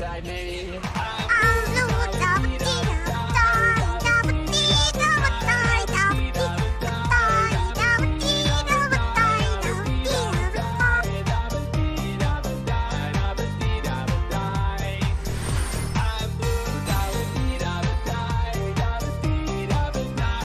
inside me. I